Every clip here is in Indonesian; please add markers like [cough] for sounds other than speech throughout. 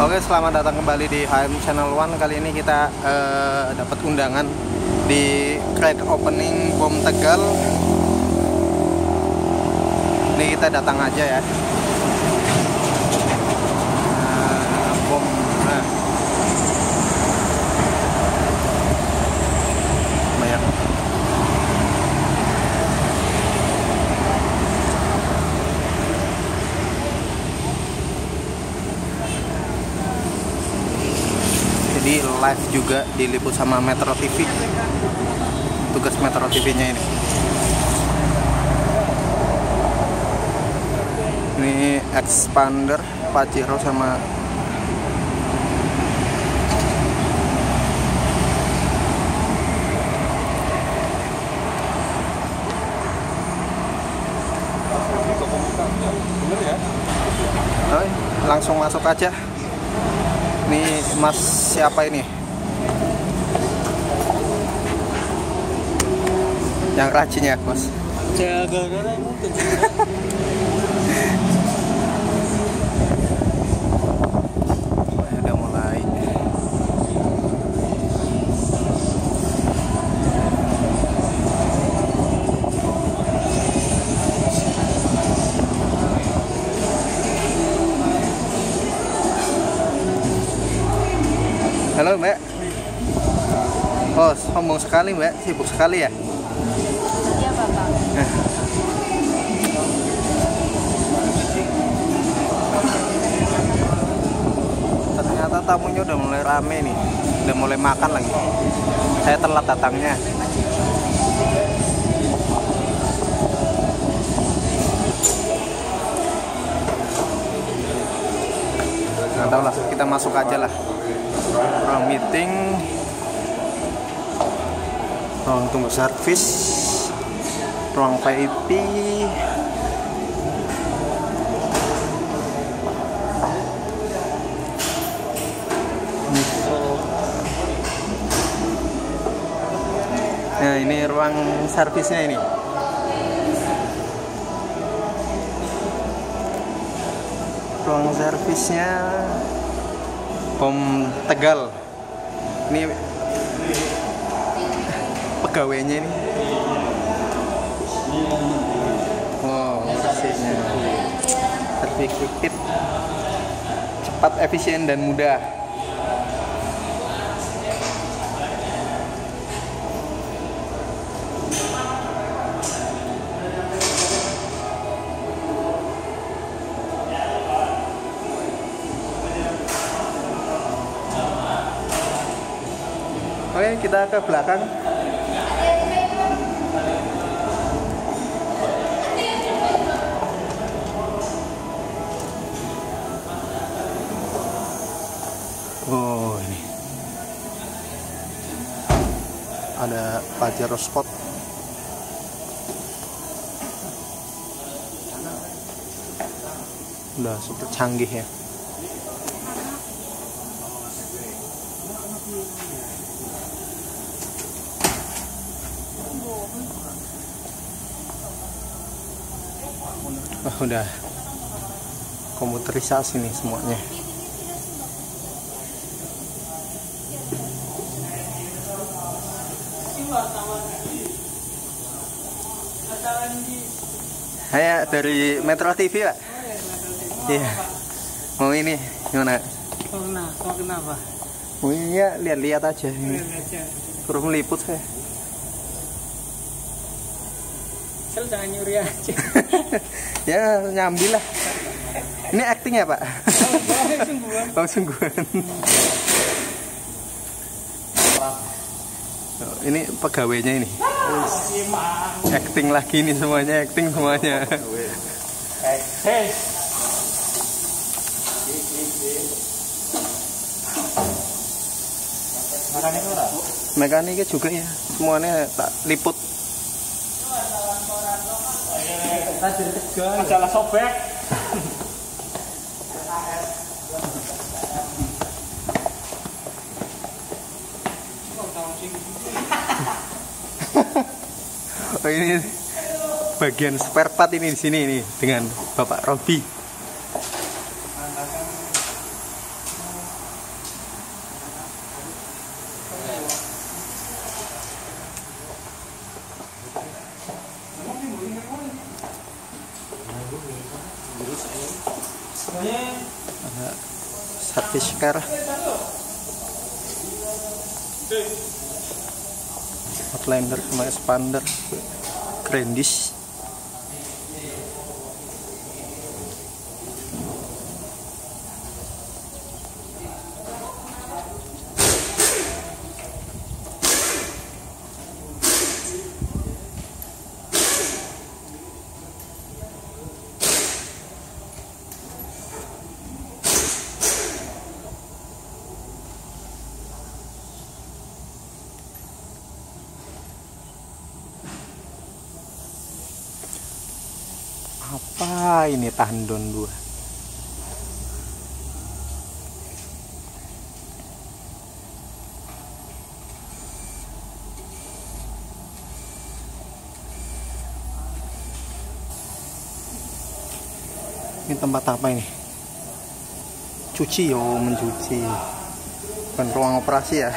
Oke, selamat datang kembali di HM Channel One. Kali ini kita eh, dapat undangan di Great Opening Bom Tegal. Ini kita datang aja ya. Nah, bom. Nah. Banyak. Jadi live juga diliput sama Metro TV. Tugas Metro TV-nya ini. Ini expander Pajero sama langsung masuk aja. Ini Mas siapa ini? Yang rajin ya, Mas. Jaga [laughs] Oh, sombong sekali Mbak, sibuk sekali ya. Iya Bapak. Ternyata tamunya udah mulai rame nih, udah mulai makan lagi. Saya telat datangnya. Nggak tahu lah, kita masuk aja lah. Ruang meeting, ruang tunggu servis, ruang VIP, Nah ini ruang servisnya ini. Ruang servisnya Pom Tegal. Ini pegawainya ini. Wow, bersihnya. Servis cepat, efisien dan mudah. Oke, kita ke belakang. Pajero Spot. Udah super canggih ya. Wah, udah komputerisasi nih semuanya. Saya dari Metro TV, Pak. Iya. Mau ini gimana? Kau kenapa? Kau kenapa? Mau ya lihat-lihat aja ini. Lihat aja. Suruh meliput saya. Sel jangan nyuri aja. [laughs] ya nyambi lah. Ini acting ya, Pak? Boleh sungguhan. Oh, sungguhan. Oh, ini pegawainya ini. Acting lagi nih semuanya, acting semuanya. Mekaniknya juga ya, semuanya tak liput. Majalah sobek. [laughs] atau ini bagian spare part ini di sini ini dengan Bapak Robi. Ada service care outlander sama expander Grandis apa ini tandon dua ini tempat apa ini? Cuci oh mencuci. Bukan ruang operasi ya. [laughs]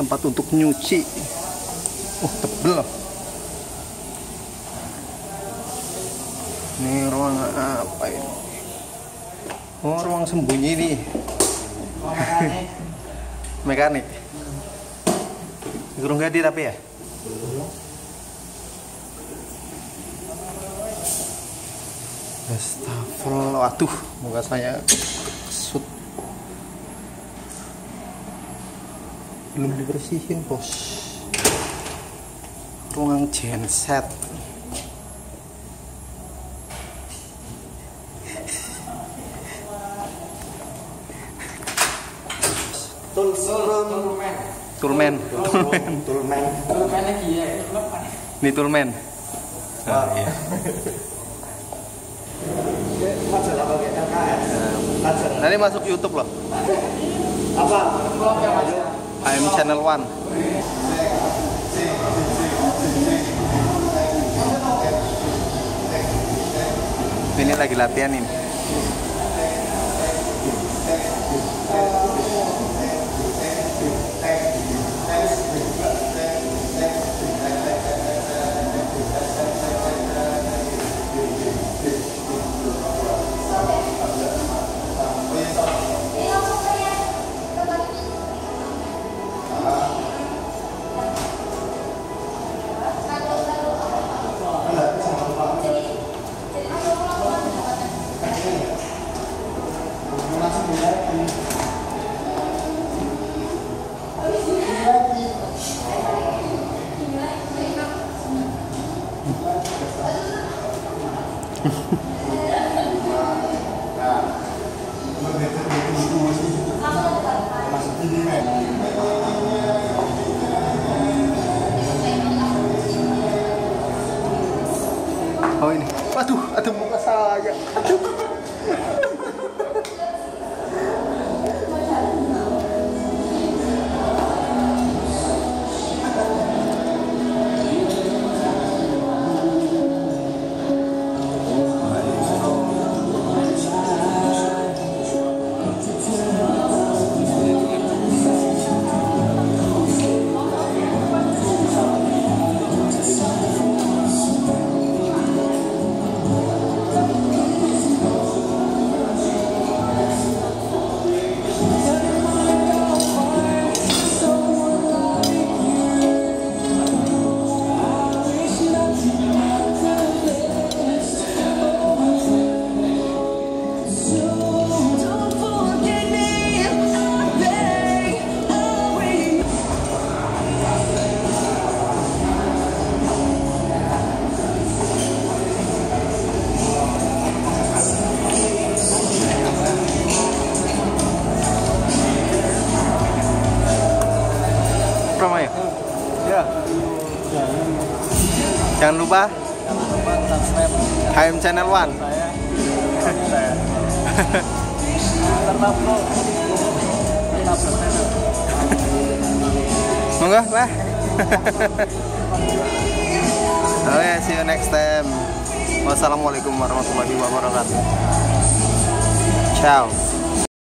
Tempat untuk nyuci. Oh tebel ini ruang apa ini? Oh ruang sembunyi nih [laughs] mekanik. Gurung gadi tapi ya? Astagfirullah Waduh Muka saya kesut Belum dibersihin bos. Ruang genset Tulmen Tulmen Tulmen. Tulmen lagi ya. Ini tulmen Ah, iya. Nanti masuk YouTube loh Apa? AM Channel One Ini lagi latihan ini Oh ini. Waduh ada muka saya Aduh Jangan lupa AM Channel One. Monggo lah [laughs] Oke see you next time. Wassalamualaikum warahmatullahi wabarakatuh. Ciao